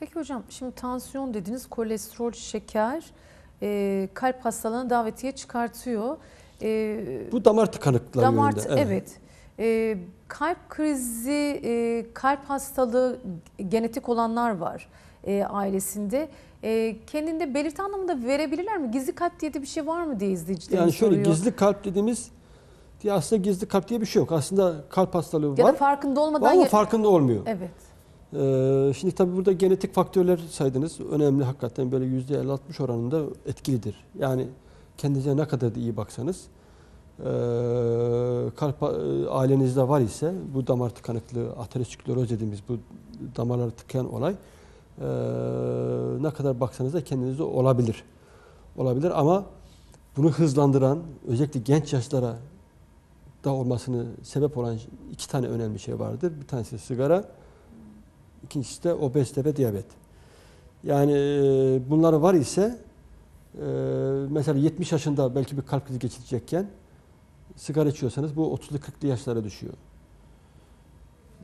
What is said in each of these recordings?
Peki hocam şimdi tansiyon dediniz, kolesterol, şeker, e, kalp hastalığına davetiye çıkartıyor. E, Bu damar tıkanıklığı damar yönünde. evet. E, kalp krizi, e, kalp hastalığı genetik olanlar var e, ailesinde. E, kendinde belirti anlamında verebilirler mi? Gizli kalp diye de bir şey var mı diye izleyicilerimiz Yani şöyle soruyor. gizli kalp dediğimiz diye aslında gizli kalp diye bir şey yok. Aslında kalp hastalığı ya var. da farkında olmadan ama ya- farkında olmuyor. Evet. Ee, şimdi tabii burada genetik faktörler saydınız. Önemli hakikaten böyle %50-60 oranında etkilidir. Yani kendinize ne kadar da iyi baksanız ee, kalp e, ailenizde var ise bu damar tıkanıklığı, ateroskleroz dediğimiz bu damarları tıkayan olay ee, ne kadar baksanız da kendinizde olabilir. Olabilir ama bunu hızlandıran özellikle genç yaşlara da olmasını sebep olan iki tane önemli şey vardır. Bir tanesi sigara, İkincisi de obezite ve diyabet. Yani e, bunlar var ise e, mesela 70 yaşında belki bir kalp krizi geçirecekken sigara içiyorsanız bu 30'lu 40'lı yaşlara düşüyor.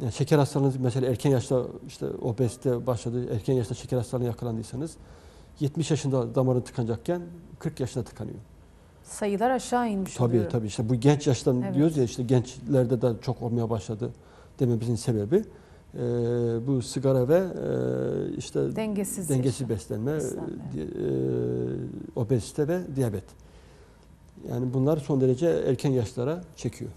Yani şeker hastalığınız mesela erken yaşta işte obezite başladı, erken yaşta şeker hastalığına yakalandıysanız 70 yaşında damarın tıkanacakken 40 yaşında tıkanıyor. Sayılar aşağı inmiş Tabii oluyor. tabii işte bu genç yaştan Evet. diyoruz ya işte gençlerde de çok olmaya başladı dememizin sebebi e, bu sigara ve e, işte Dengesiz. dengesiz beslenme, beslenme. e, obezite ve diyabet. Yani bunlar son derece erken yaşlara çekiyor.